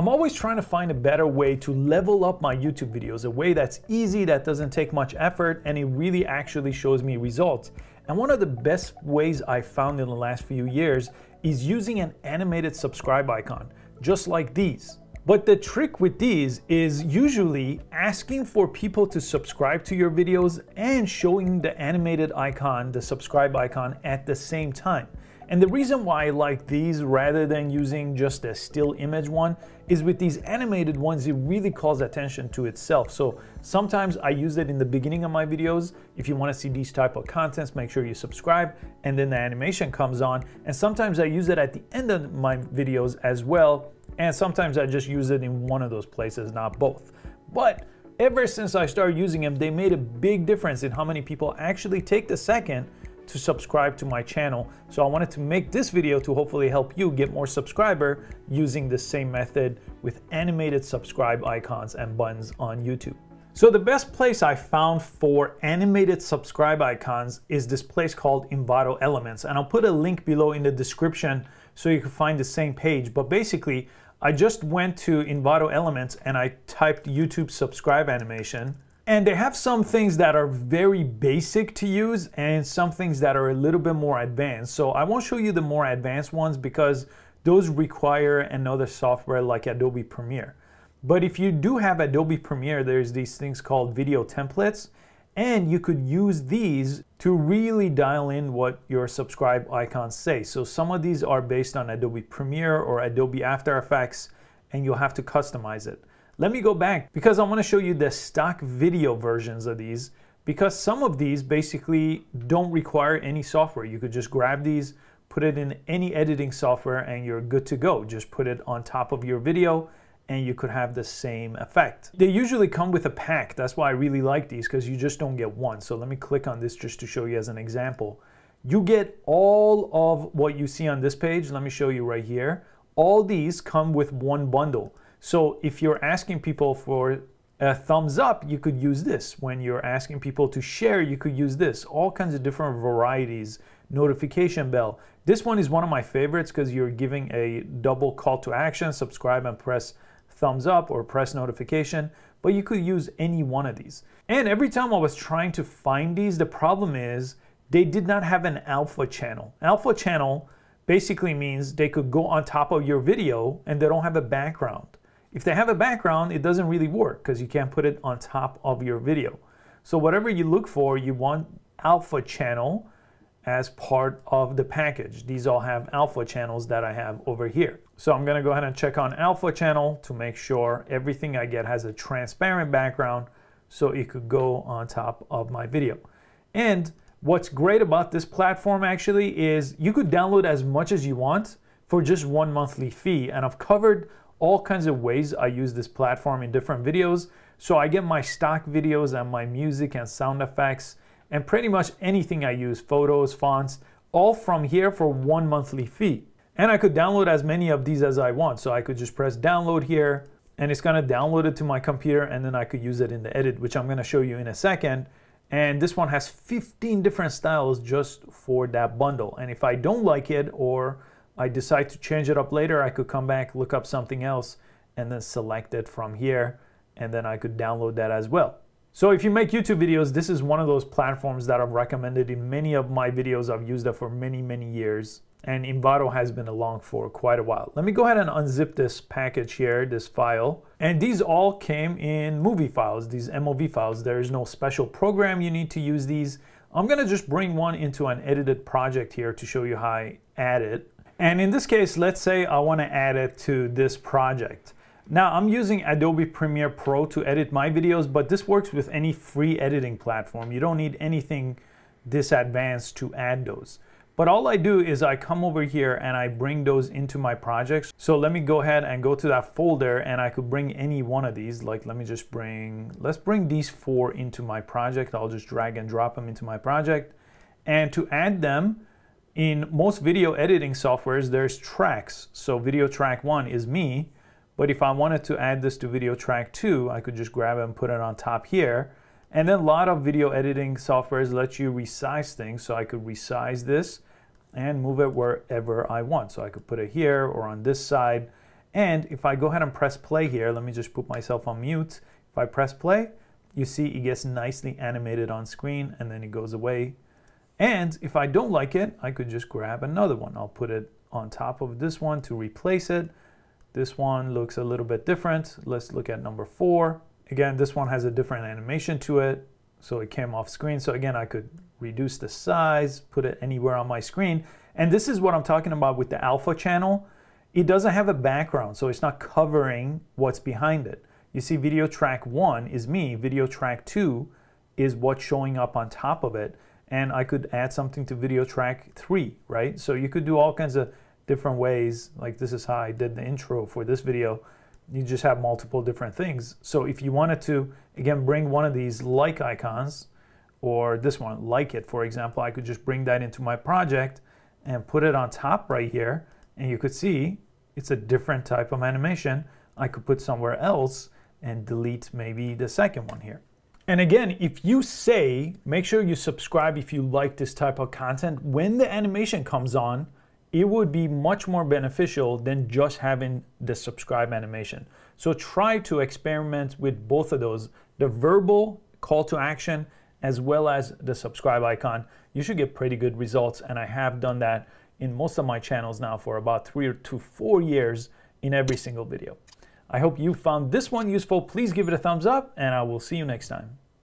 I'm always trying to find a better way to level up my YouTube videos, a way that's easy, that doesn't take much effort, and it really actually shows me results. And one of the best ways I found in the last few years is using an animated subscribe icon, just like these. But the trick with these is usually asking for people to subscribe to your videos and showing the animated icon, the subscribe icon at the same time. And the reason why I like these rather than using just a still image one is with these animated ones, it really calls attention to itself. So sometimes I use it in the beginning of my videos. If you wanna see these type of contents, make sure you subscribe and then the animation comes on. And sometimes I use it at the end of my videos as well. And sometimes I just use it in one of those places, not both. But ever since I started using them, they made a big difference in how many people actually take the second to subscribe to my channel. So I wanted to make this video to hopefully help you get more subscriber using the same method with animated subscribe icons and buttons on YouTube. So the best place I found for animated subscribe icons is this place called Envato Elements. And I'll put a link below in the description so you can find the same page. But basically, I just went to Envato Elements and I typed YouTube subscribe animation and they have some things that are very basic to use and some things that are a little bit more advanced. So I won't show you the more advanced ones because those require another software like Adobe Premiere. But if you do have Adobe Premiere, there's these things called video templates and you could use these to really dial in what your subscribe icons say. So some of these are based on Adobe Premiere or Adobe After Effects and you'll have to customize it. Let me go back because I want to show you the stock video versions of these because some of these basically don't require any software. You could just grab these, put it in any editing software and you're good to go. Just put it on top of your video and you could have the same effect. They usually come with a pack. That's why I really like these because you just don't get one. So let me click on this just to show you as an example. You get all of what you see on this page. Let me show you right here. All these come with one bundle. So if you're asking people for a thumbs up, you could use this. When you're asking people to share, you could use this. All kinds of different varieties. Notification bell. This one is one of my favorites because you're giving a double call to action, subscribe and press thumbs up or press notification, but you could use any one of these. And every time I was trying to find these, the problem is they did not have an alpha channel. Alpha channel basically means they could go on top of your video and they don't have a background. If they have a background, it doesn't really work because you can't put it on top of your video. So whatever you look for, you want alpha channel as part of the package. These all have alpha channels that I have over here. So I'm gonna go ahead and check on alpha channel to make sure everything I get has a transparent background so it could go on top of my video. And what's great about this platform actually is you could download as much as you want for just one monthly fee. And I've covered all kinds of ways I use this platform in different videos. So I get my stock videos and my music and sound effects and pretty much anything I use, photos, fonts, all from here for one monthly fee. And I could download as many of these as I want. So I could just press download here and it's gonna download it to my computer and then I could use it in the edit, which I'm gonna show you in a second. And this one has 15 different styles just for that bundle. And if I don't like it or I decide to change it up later, I could come back, look up something else, and then select it from here, and then I could download that as well. So if you make YouTube videos, this is one of those platforms that I've recommended in many of my videos. I've used it for many, many years. And Envato has been along for quite a while. Let me go ahead and unzip this package here, this file. And these all came in movie files, these MOV files. There is no special program you need to use these. I'm gonna just bring one into an edited project here to show you how I add it. And in this case, let's say I want to add it to this project. Now I'm using Adobe Premiere Pro to edit my videos, but this works with any free editing platform. You don't need anything this advanced to add those. But all I do is I come over here and I bring those into my projects. So let me go ahead and go to that folder and I could bring any one of these. Like let me just bring, let's bring these four into my project. I'll just drag and drop them into my project. And to add them, in most video editing softwares, there's tracks. So video track one is me, but if I wanted to add this to video track two, I could just grab it and put it on top here. And then a lot of video editing softwares let you resize things. So I could resize this and move it wherever I want. So I could put it here or on this side. And if I go ahead and press play here, let me just put myself on mute. If I press play, you see it gets nicely animated on screen and then it goes away. And if I don't like it, I could just grab another one. I'll put it on top of this one to replace it. This one looks a little bit different. Let's look at number four. Again, this one has a different animation to it. So it came off screen. So again, I could reduce the size, put it anywhere on my screen. And this is what I'm talking about with the alpha channel. It doesn't have a background, so it's not covering what's behind it. You see video track one is me, video track two is what's showing up on top of it. And I could add something to video track three, right? So you could do all kinds of different ways. Like this is how I did the intro for this video. You just have multiple different things. So if you wanted to, again, bring one of these like icons or this one, like it, for example, I could just bring that into my project and put it on top right here. And you could see it's a different type of animation. I could put somewhere else and delete maybe the second one here. And again, if you say, make sure you subscribe if you like this type of content, when the animation comes on, it would be much more beneficial than just having the subscribe animation. So try to experiment with both of those, the verbal call to action as well as the subscribe icon. You should get pretty good results and I have done that in most of my channels now for about three to four years in every single video. I hope you found this one useful. Please give it a thumbs up and I will see you next time.